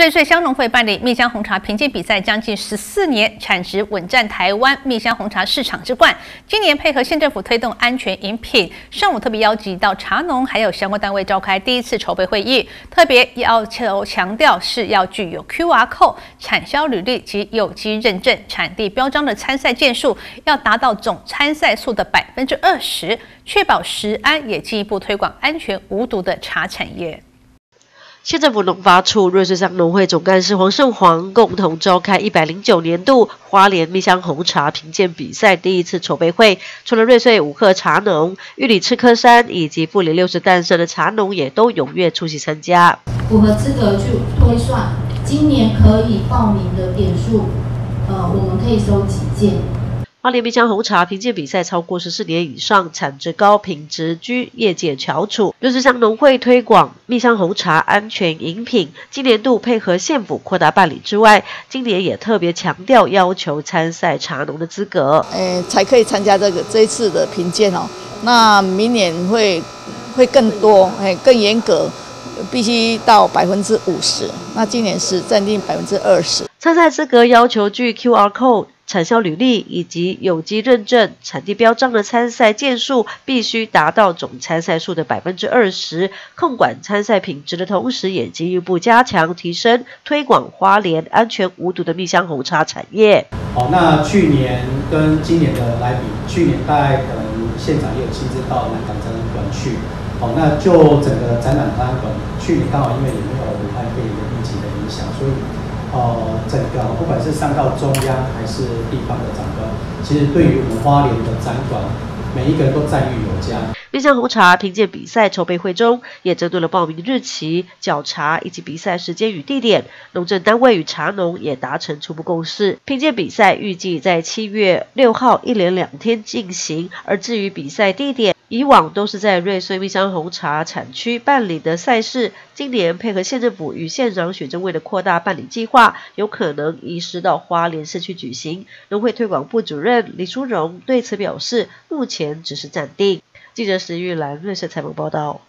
瑞穗香农会办理蜜香红茶评鉴比赛将近十四年，产值稳占台湾蜜香红茶市场之冠。今年配合县政府推动安全饮品，上午特别邀集到茶农还有相关单位召开第一次筹备会议，特别要求强调是要具有 QR code、产销履历及有机认证、产地标章的参赛件数要达到总参赛数的百分之二十，确保食安，也进一步推广安全无毒的茶产业。县政府农发处、瑞穗乡农会总干事黄胜煌共同召开一百零九年度花莲蜜香红茶评鉴比赛第一次筹备会。除了瑞穗五克茶农、玉里赤科山以及富里六十诞生的茶农，也都踊跃出席参加。符合资格去推算，今年可以报名的点数，呃，我们可以收几件。花莲蜜香红茶评鉴比赛超过十四年以上，产值高，品质居业界翘楚。瑞穗乡农会推广蜜香红茶安全饮品，今年度配合县府扩大办理之外，今年也特别强调要求参赛茶农的资格，诶，才可以参加这个这一次的评鉴哦。那明年会会更多，诶，更严格，必须到百分之五十。那今年是暂定百分之二十。参赛资格要求具 QR code。产销履历以及有机认证、产地标章的参赛件数必须达到总参赛数的百分之二十。控管参赛品质的同时，也进一步加强提升推广花莲安全无毒的蜜香红茶产业。好，那去年跟今年的来比，去年大概可能现场也有亲自到南港展览馆去。好，那就整个展览展览馆，去年刚好因为也没有武汉肺炎疫情的影响，所以。呃，整个不管是上到中央还是地方的长官，其实对于我们花莲的展馆，每一个人都赞誉有加。蜜香红茶评鉴比赛筹备会中，也针对了报名日期、缴茶以及比赛时间与地点，农政单位与茶农也达成初步共识。评鉴比赛预计在七月六号一连两天进行，而至于比赛地点，以往都是在瑞穗蜜香红茶产区办理的赛事，今年配合县政府与县长选政委的扩大办理计划，有可能移师到花莲市区举行。农会推广部主任李淑荣对此表示，目前只是暂定。记者石玉兰瑞穗采访报道。